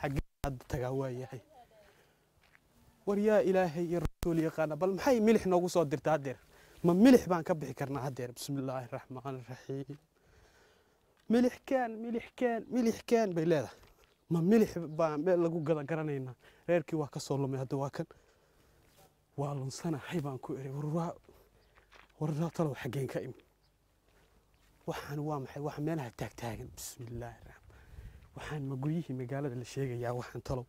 xaggee hadda tagaa waa yahay. War yaa ilaahay iyo rasuul yaqaana bal maxay milix noogu soo dirta haddeer? Ma milix baan ka bixi karnaa haddeer. Bismi illaahi raxmaan raxiim milix kaan milix kaan milix kaan bay leedahay. Ma milix baa meel lagu gada garanaynaa. Reerkii waa ka soo lumay hadda waa kan. Waa lunsanahay baan ku eri war waa war talow xaggeen ka imi waxaan waa maxay? Wax meelaha taagtaagan bismi illaahi raxmaan waxaan ma magaalada la sheegayaa waxaan talow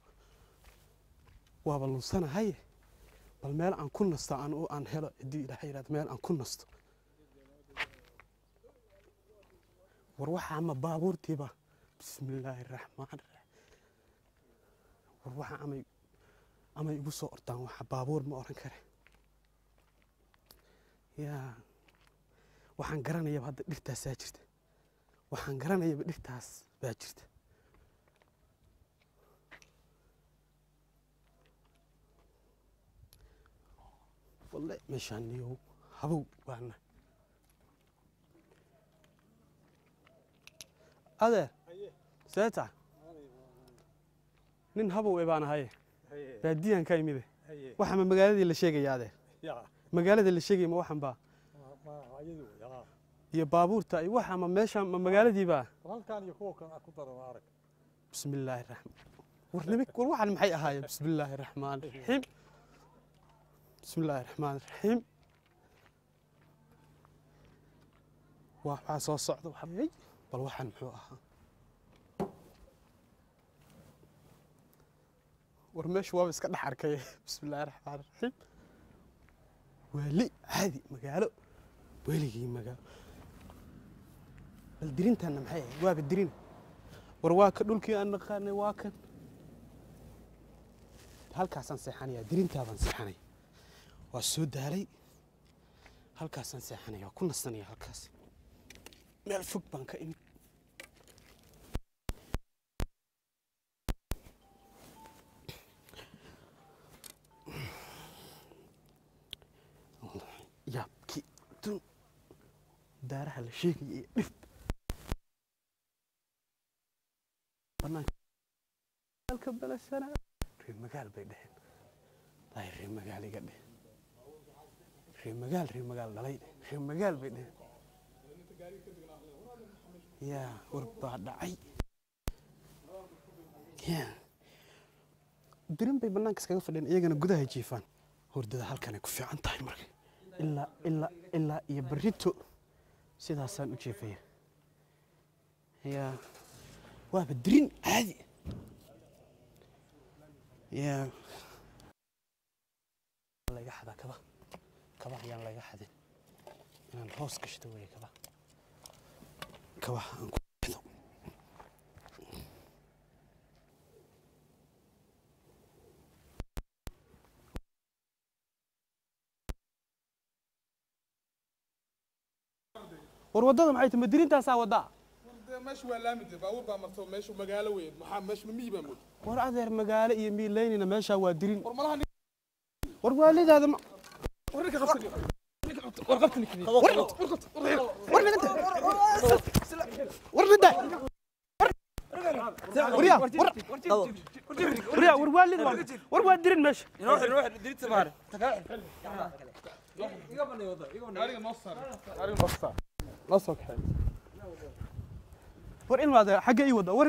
waaba lunsanahay bal meel aan ku nasto aan aan helo haddii ilaahay yidhahdo meel aan ku nasto. War waxaa ma baabuurtiiba bismi illaahi raxmaan war waxa amay amay igu soo ordaan waxa baabuur ma oran kare. Yaa waxaan garanayaba hadda dhirtaasaa jirta. Waxaan garanayaba dhirtaas baa jirta walle meeshaan niyow habow baana. Adeer seeta. Nin habow e baan ahaye baadiyan ka imide. Waxa ma magaaladii la sheegaya adeer magaalada la sheegaya ma waxan baa iyo baabuurta iyo waxa ma meesha ma magaaladii baa bismi illaahi raxmaan war nimik war waxaan maxay ahaayeen bismi illaahi raxmaan raxiim bismi illaahi raxmaan raxiim waa waxaa soo socda waxay bal waxaan muxuu ahaa. War meeshu waaba iska dhex arkay. Bismi illaahi raxmaan raxiim waali caadi magaalo. Weligii magaalo. Bal dirintaanna maxay ahayd? Waaba dirin war waa ka dhulkii aan naqaanay waa kan halkaasaan seexanaya dirintaabaan seexanaya waa soo daalay. Halkaasaan seexanaya waa ku nasanaya halkaas. Meel fog baan ka imid. Yaabki dun daaraha la sheegaya ee dhirta banaanka magaal bay dheheen ay reer magaal iga dheheen reer magaal reer magaal dhalay. Reer magaal bay dheheen yaa war baa dhacay. Yaa dirin bay bannaanka iskaga fadhiyeen iyagana gudaha jiifaan. Hordada halkanay ku fiican tahay marka. Ilaa ilaa ilaa iyo barrito sidaasaan u jeefaya yaa waaba dirin caadi. Yaa laga xadaa كبحيان لا يحد ان الهوس كشتوي كبح كبح ورودد معي تمدرين تاسا ودا. ماشي ولا مدي باو با مرتو ماشي مغاله وي مخا ماشي ميبا مود ور ادير مغاله يمي لينينا ماشي وا درين ور مالها ور والد هذا ma war ninka qabsani war qabta ninka war war naganta war nada waryaa war waryaa war waalid waa war waa dirin meesha gaariga noo saar gaariga noo saar noo soo kaxeey war in waada xagga ii wada war